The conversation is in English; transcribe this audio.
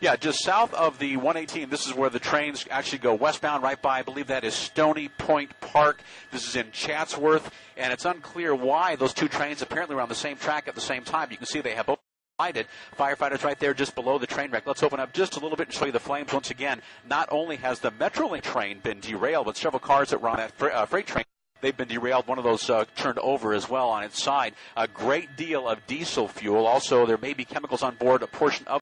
Yeah, just south of the 118. This is where the trains actually go westbound, right by. I believe that is Stoney Point Park. This is in Chatsworth, and it's unclear why those two trains apparently were on the same track at the same time. You can see they have both lighted. Firefighters right there just below the train wreck. Let's open up just a little bit and show you the flames once again. Not only has the Metrolink train been derailed, but several cars that were on that fr- uh, freight train. They've been derailed. One of those uh, turned over as well on its side. A great deal of diesel fuel. Also, there may be chemicals on board. A portion of